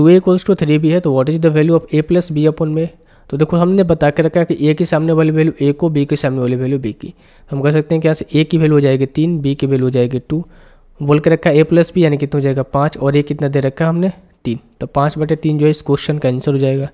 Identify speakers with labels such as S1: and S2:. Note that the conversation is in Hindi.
S1: Two A equals two three भी है तो what is the value of A plus B अपन में? तो देखो, हमने बता के रखा है कि ए के सामने वाली वैल्यू ए को बी के सामने वाली वैल्यू बी की। हम कह सकते हैं कि यहाँ से ए की वैल्यू हो जाएगी तीन बी की वैल्यू हो जाएगी टू बोल के रखा है ए प्लस बी यानी कितना हो जाएगा पाँच, और ए कितना दे रखा है हमने तीन। तो पाँच बटे तीन जो है, इस क्वेश्चन का आंसर हो जाएगा।